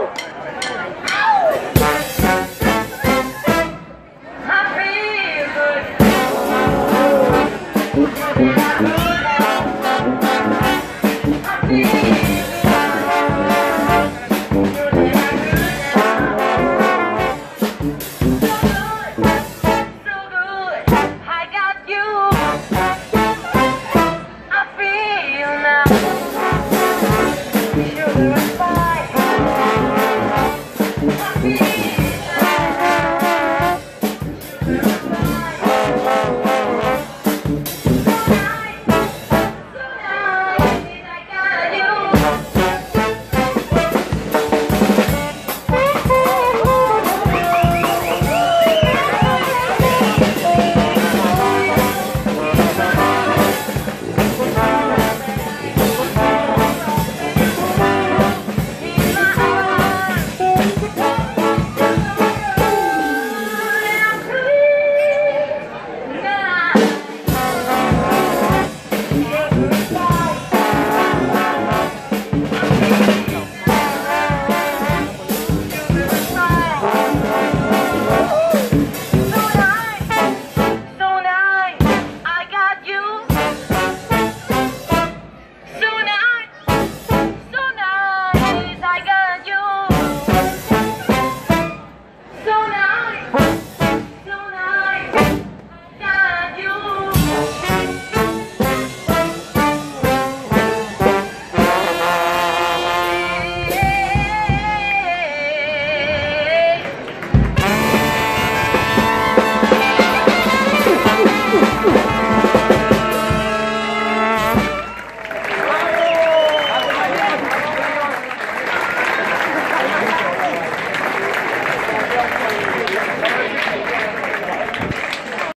go.